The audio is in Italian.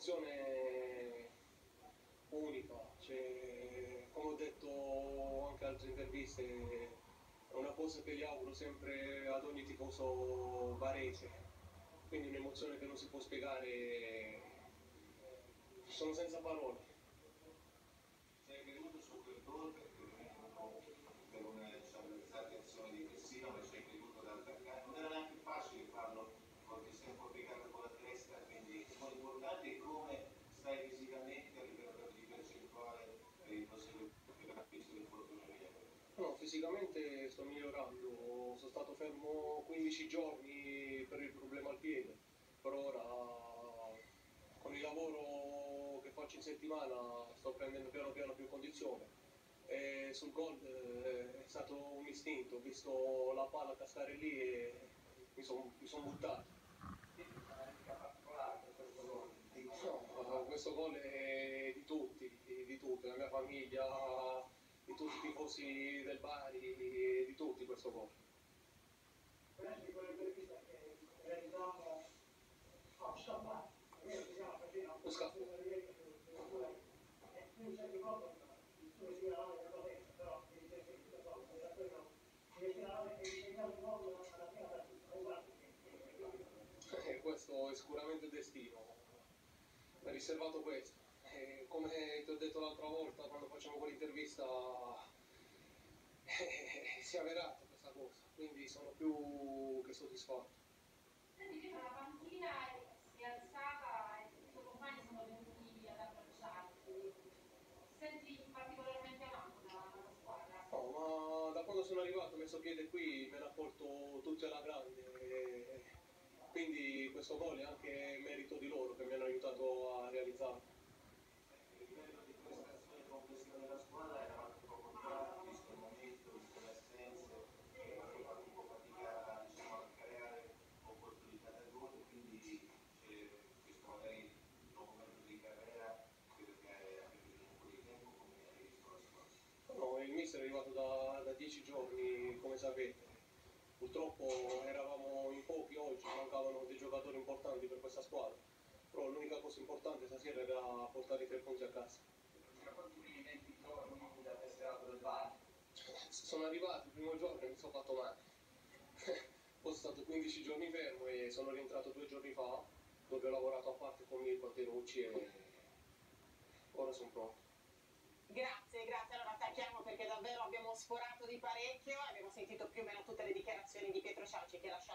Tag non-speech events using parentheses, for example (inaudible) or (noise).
un'emozione unica, cioè, come ho detto anche in altre interviste, è una cosa che gli auguro sempre ad ogni tifoso barese, quindi un'emozione che non si può spiegare, sono senza parole. Sei creduto su quel gol perché per una avversari azione difensiva, ma ci hai creduto da attaccare. Non era neanche facile farlo perché sei un po' piegato con la testa, quindi sono importanti e come stai fisicamente a livello di percentuale per il proseguimento visto l'infortunio via. No, fisicamente sto migliorando, sono stato fermo 15 giorni per il problema al piede, per ora con il lavoro che faccio in settimana sto prendendo piano piano più condizione. E sul gol eh, è stato un istinto, ho visto la palla cascare lì e mi sono son buttato. Questo gol è di tutti, di tutti, la mia famiglia, tutti i tifosi del Bari, di tutti questo gol. Eh, questo è sicuramente destino. Ha riservato questo. E come ti ho detto l'altra volta quando facciamo quell'intervista, eh, (laughs) si è avverata questa cosa, quindi sono più che soddisfatto. Senti, dietro la panchina si è alzata e tutti i tuoi compagni sono venuti ad abbracciarti. Senti particolarmente amato dalla squadra? No, ma da quando sono arrivato, ho messo piede qui, me ne ha porto tutti alla grande. e Quindi questo gol è anche merito di loro che mi hanno aiutato a realizzarlo. A livello di prestazione complessiva della squadra eravate un po' contratti, visto il momento, visto le assenze, avete fatto un po' fatica diciamo, a creare opportunità da gol, quindi c'è questo magari nuovo momento di carriera, credo che abbia bisogno un po' di tempo, come hai visto la squadra. No, il mister è arrivato da, da dieci giorni, come sapete. Purtroppo eravamo in pochi oggi, mancavano dei giocatori importanti per questa squadra. Però l'unica cosa importante stasera era portare i tre punti a casa. Raccontami 20 giorni da tesserato del bar. Sono arrivato il primo giorno e mi sono fatto male. (laughs) Poi sono stato 15 giorni fermo e sono rientrato due giorni fa, dove ho lavorato a parte con Mirko Terucci e ora sono pronto. Grazie, grazie. Allora sforato di parecchio, abbiamo sentito più o meno tutte le dichiarazioni di Pietro Ciauci che ha lasciato